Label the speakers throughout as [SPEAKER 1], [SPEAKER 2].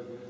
[SPEAKER 1] Amen.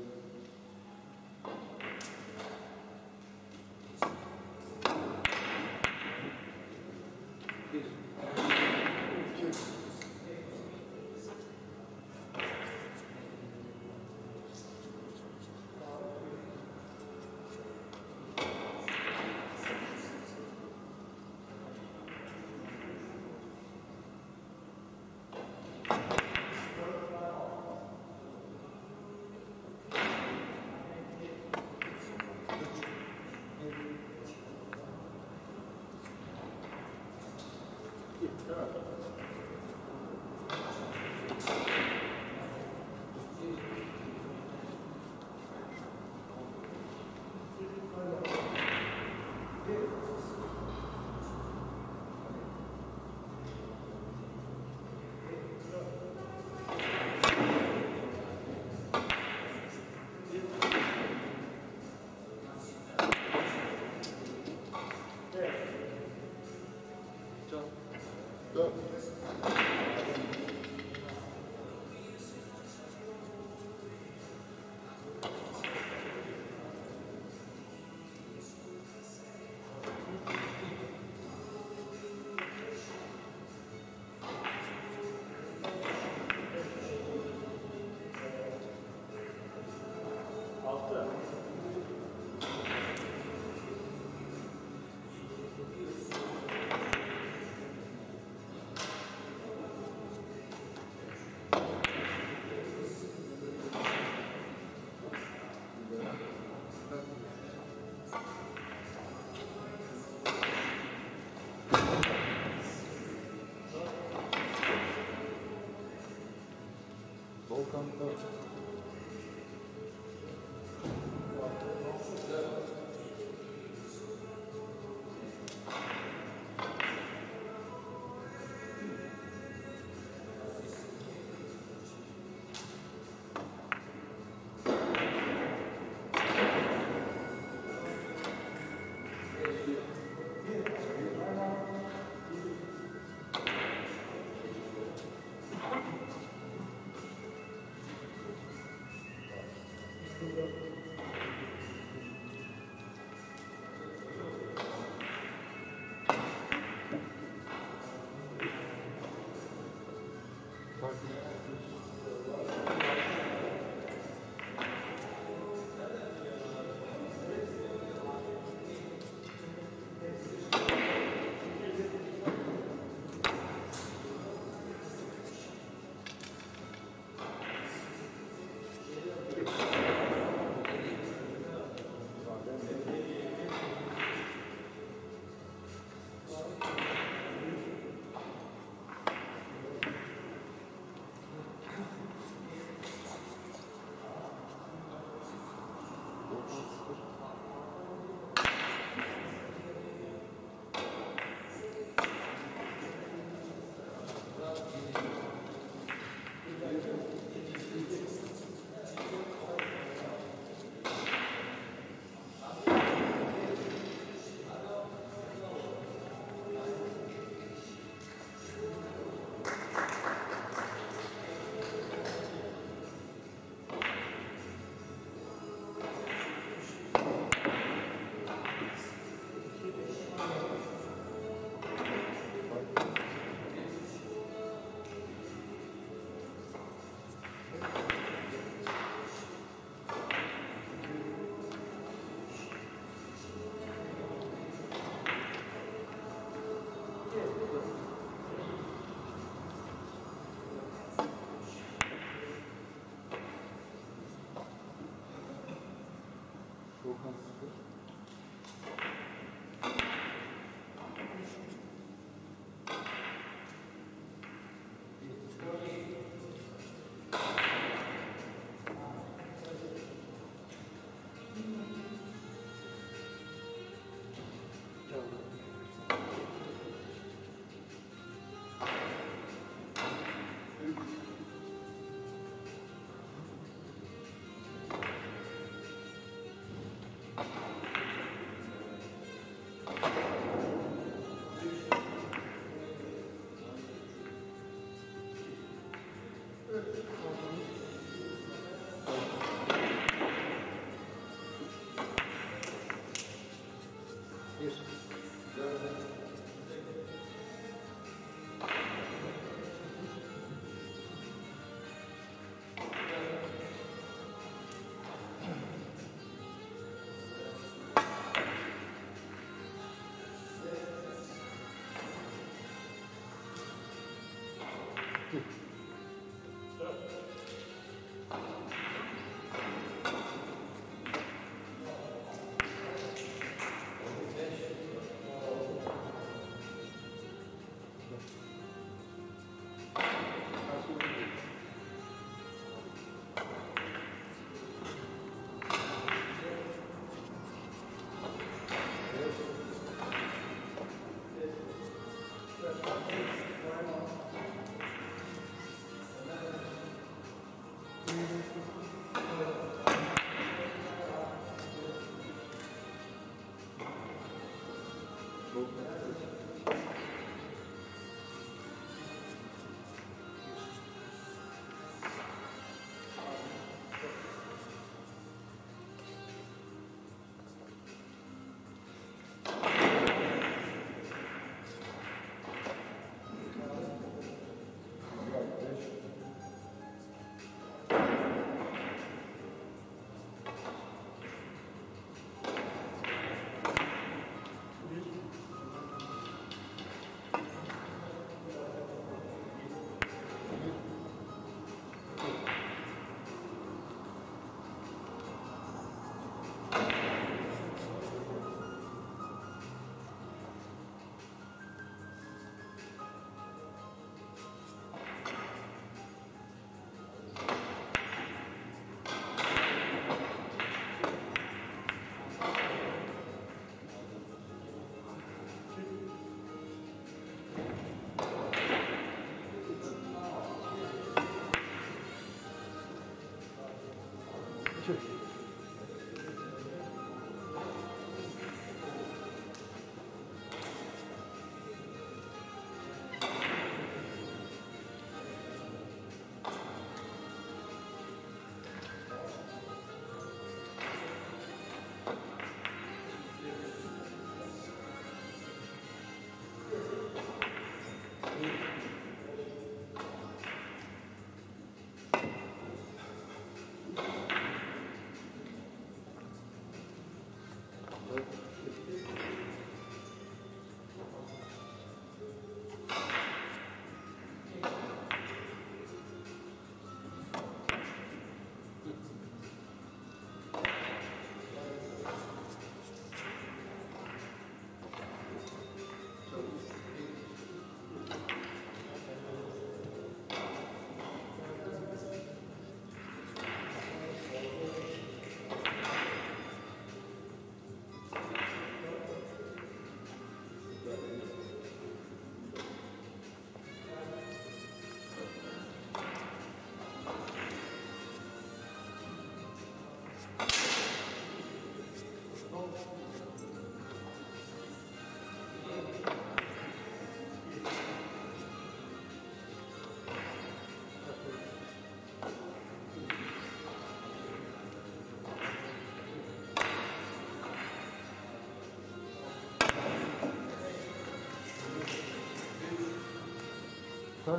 [SPEAKER 1] come, come.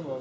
[SPEAKER 1] в о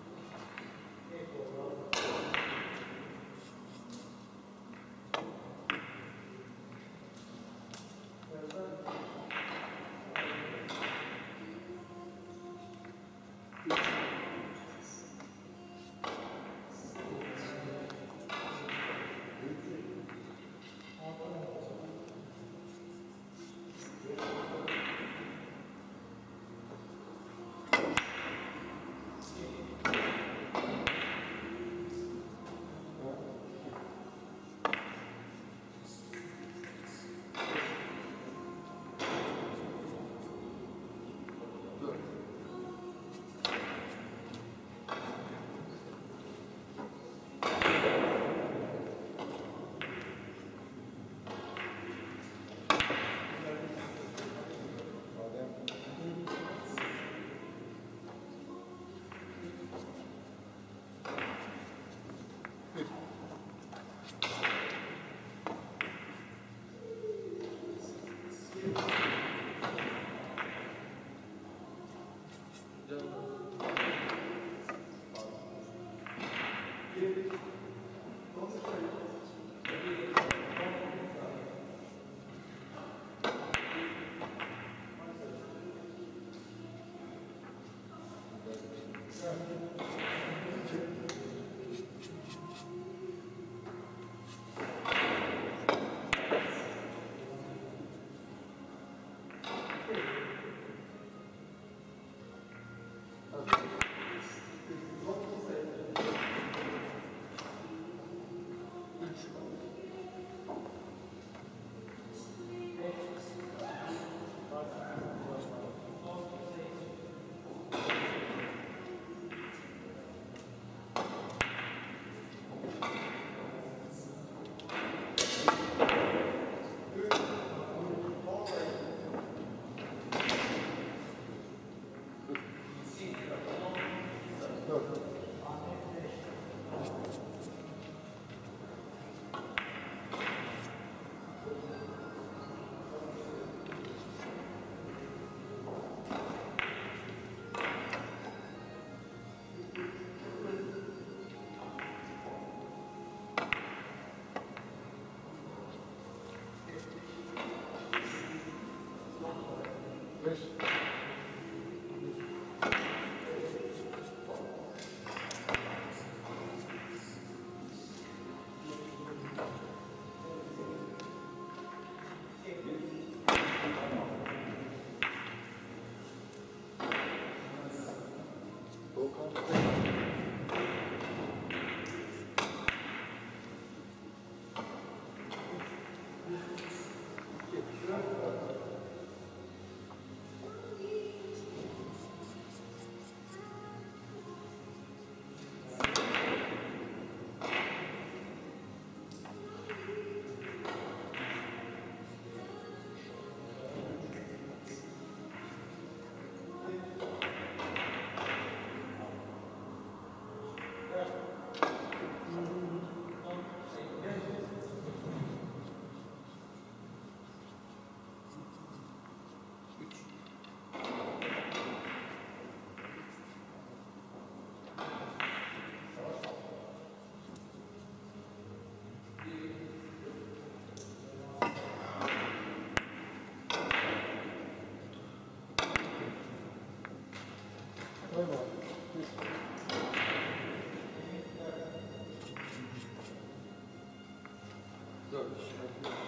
[SPEAKER 1] Thank you.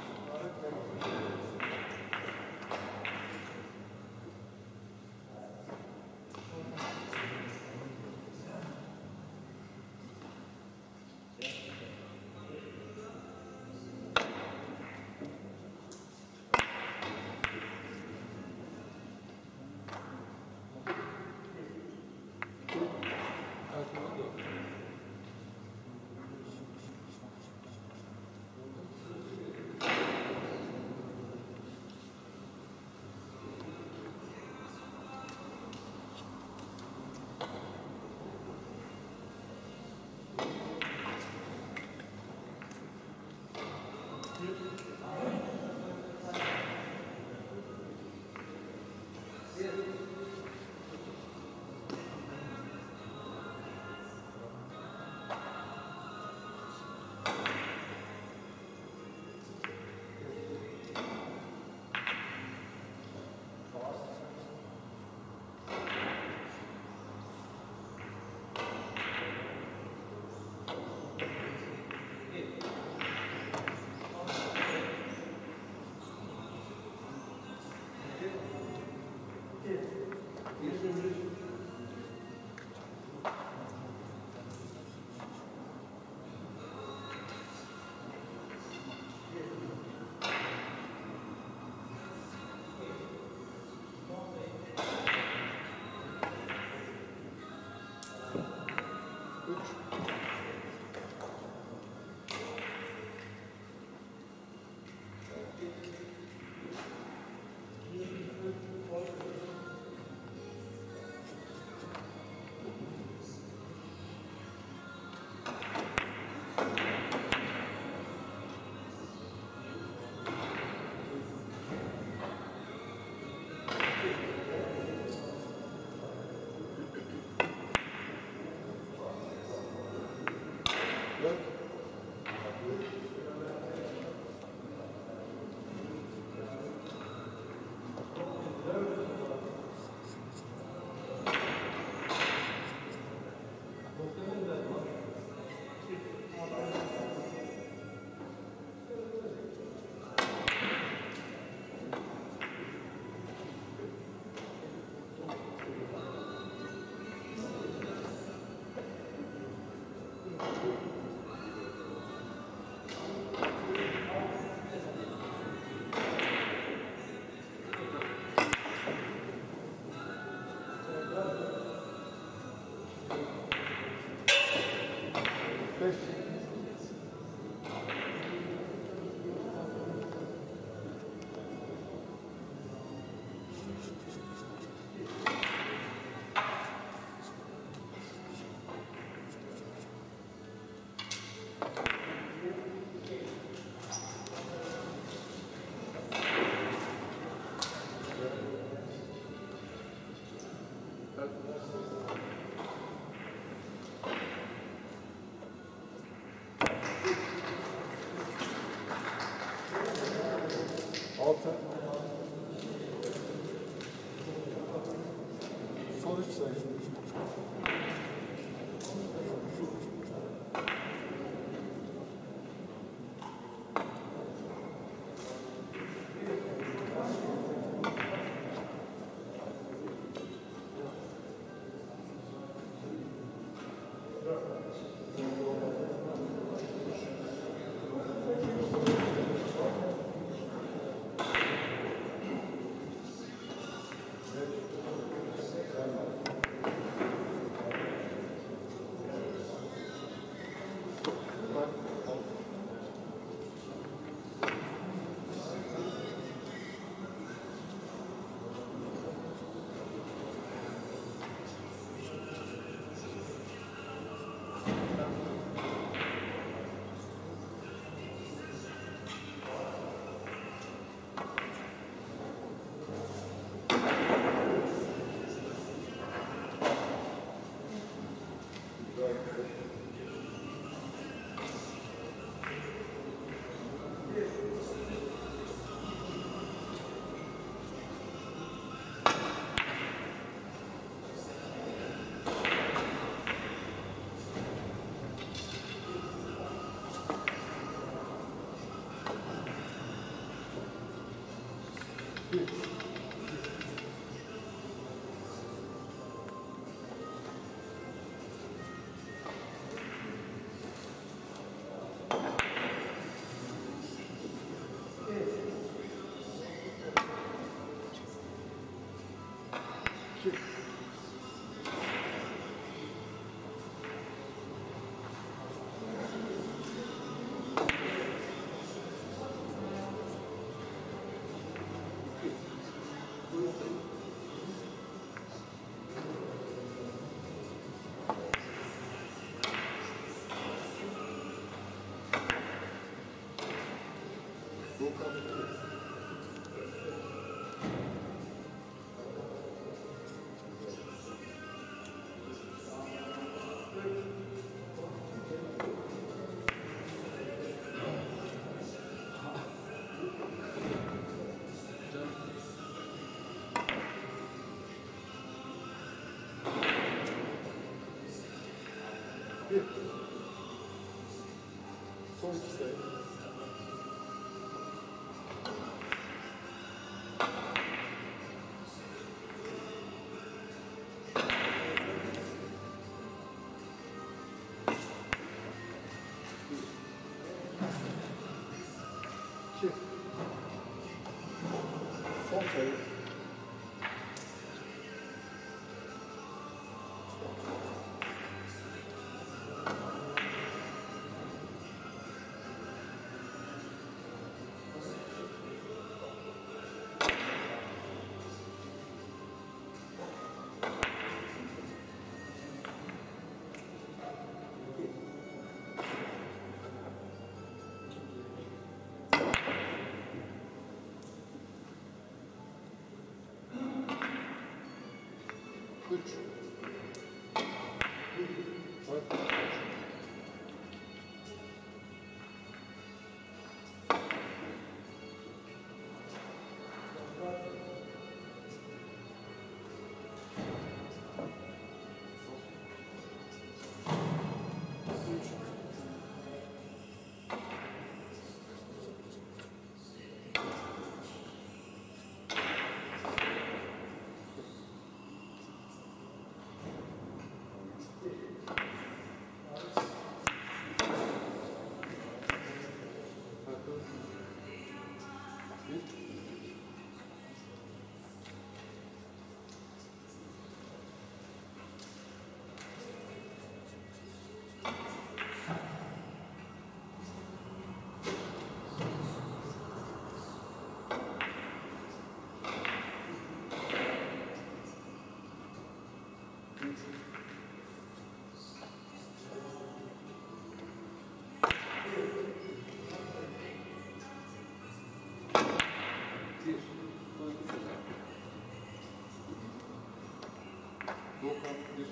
[SPEAKER 1] Thank you.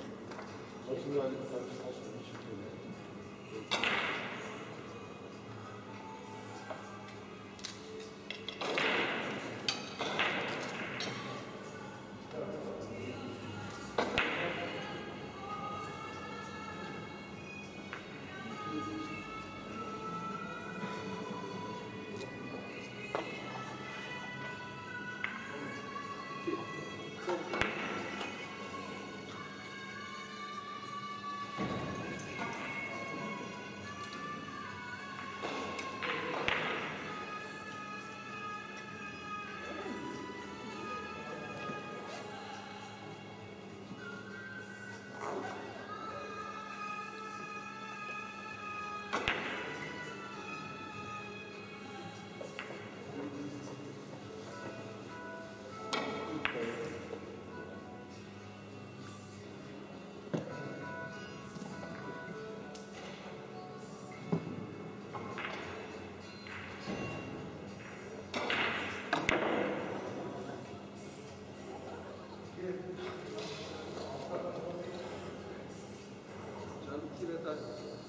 [SPEAKER 1] But